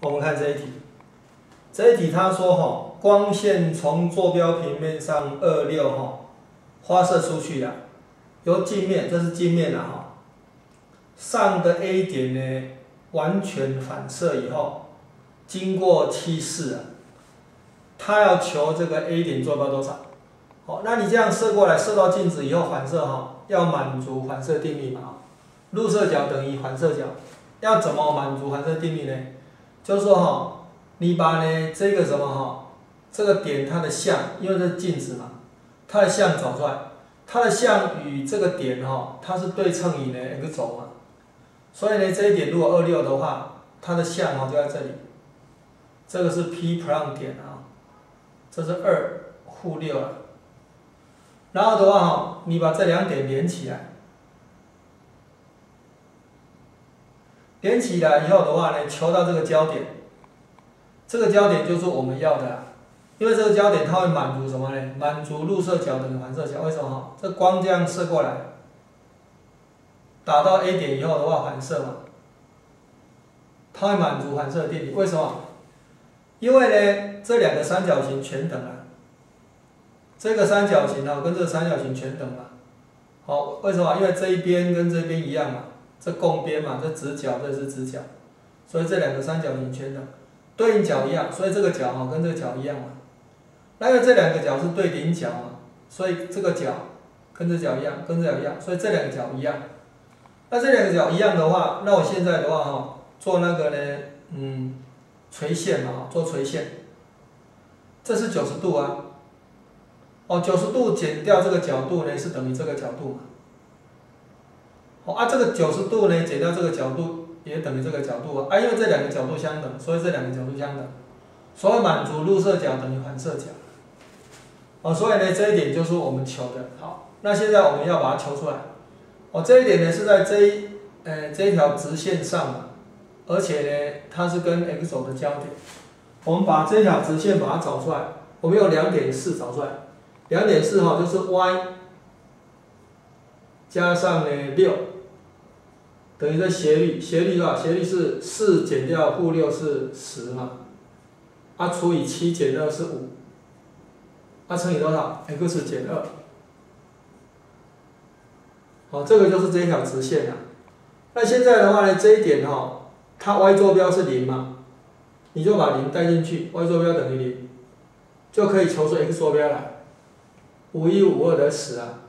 我们看这一题，这一题他说哈，光线从坐标平面上二六哈发射出去了，由镜面，这是镜面了哈，上的 A 点呢完全反射以后，经过七四啊，他要求这个 A 点坐标多少？好，那你这样射过来，射到镜子以后反射哈，要满足反射定律嘛？入射角等于反射角，要怎么满足反射定律呢？就是说哈，你把呢这个什么哈，这个点它的像，因为这是镜子嘛，它的像找出来，它的像与这个点哈，它是对称于呢一个轴嘛，所以呢这一点如果二六的话，它的像哈就在这里，这个是 P prime 点啊，这是二负六了，然后的话哈，你把这两点连起来。连起来以后的话呢，求到这个焦点，这个焦点就是我们要的，因为这个焦点它会满足什么呢？满足入射角等于反射角。为什么？这光这样射过来，打到 A 点以后的话反射嘛，它会满足反射定理。为什么？因为呢，这两个三角形全等啊，这个三角形呢跟这个三角形全等嘛。好，为什么？因为这一边跟这边一样嘛。这共边嘛，这直角，这是直角，所以这两个三角形全等，对应角一样，所以这个角哈跟这个角一样嘛。那因为这两个角是对顶角嘛，所以这个角跟这角一样，跟这角一样，所以这两个角一样。那这两个角一样的话，那我现在的话哈，做那个呢，嗯，垂线嘛，做垂线，这是九十度啊。哦，九十度减掉这个角度呢，是等于这个角度嘛。啊，这个九十度呢，减掉这个角度也等于这个角度啊，啊，因为这两个角度相等，所以这两个角度相等，所以满足入射角等于反射角。哦，所以呢，这一点就是我们求的。好，那现在我们要把它求出来。哦，这一点呢是在这一，呃，这一条直线上嘛，而且呢，它是跟 x 轴的交点。我们把这条直线把它找出来，我们用两点四找出来，两点四哈就是 y 加上呢六。等于这斜率，斜率多少？斜率是四减掉负六是十嘛？啊，除以七减二是五，啊乘以多少？x 减二。好，这个就是这一条直线啊。那现在的话呢，这一点哈，它 y 坐标是零嘛？你就把零带进去，y 坐标等于零，就可以求出 x 坐标来。五一五二得十啊，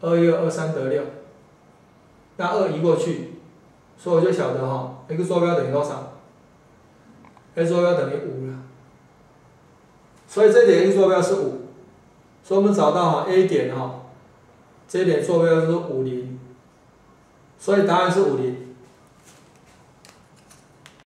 二一二三得六。那二移过去，所以我就晓得哈，x 坐标等于多少？x 坐标等于五了。所以这点 x 坐标是五，所以我们找到哈 A 点哈，这点坐标是五零，所以答案是五零。